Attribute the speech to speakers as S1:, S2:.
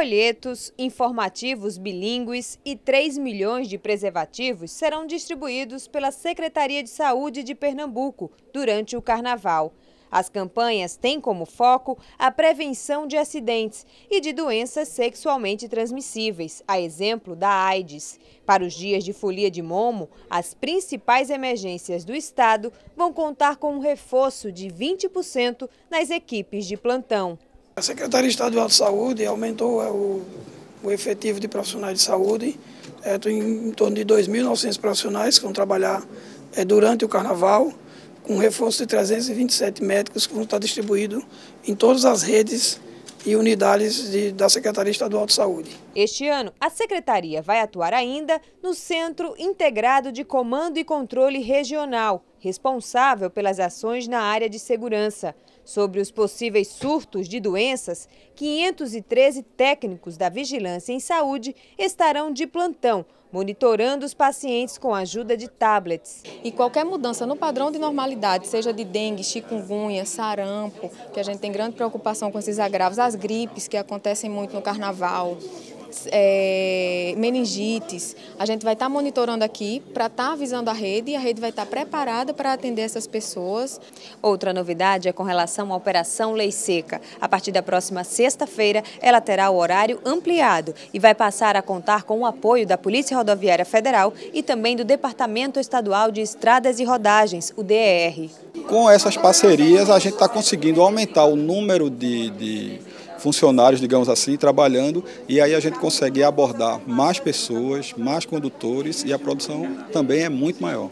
S1: Folhetos, informativos bilíngues e 3 milhões de preservativos serão distribuídos pela Secretaria de Saúde de Pernambuco durante o Carnaval. As campanhas têm como foco a prevenção de acidentes e de doenças sexualmente transmissíveis, a exemplo da AIDS. Para os dias de folia de Momo, as principais emergências do estado vão contar com um reforço de 20% nas equipes de plantão.
S2: A Secretaria Estadual de Saúde aumentou é, o, o efetivo de profissionais de saúde, é, em, torno de 2.900 profissionais que vão trabalhar é, durante o carnaval, com reforço de 327 médicos que vão estar distribuídos em todas as redes e unidades de, da Secretaria Estadual de Saúde.
S1: Este ano, a Secretaria vai atuar ainda no Centro Integrado de Comando e Controle Regional, responsável pelas ações na área de segurança. Sobre os possíveis surtos de doenças, 513 técnicos da Vigilância em Saúde estarão de plantão, monitorando os pacientes com a ajuda de tablets.
S3: E qualquer mudança no padrão de normalidade, seja de dengue, chikungunya, sarampo, que a gente tem grande preocupação com esses agravos, as gripes que acontecem muito no carnaval, é, meningites. A gente vai estar tá monitorando aqui para estar tá avisando a rede e a rede vai estar tá preparada para atender essas pessoas.
S1: Outra novidade é com relação à Operação Lei Seca. A partir da próxima sexta-feira, ela terá o horário ampliado e vai passar a contar com o apoio da Polícia Rodoviária Federal e também do Departamento Estadual de Estradas e Rodagens, o DER.
S4: Com essas parcerias, a gente está conseguindo aumentar o número de, de funcionários, digamos assim, trabalhando e aí a gente consegue abordar mais pessoas, mais condutores e a produção também é muito maior.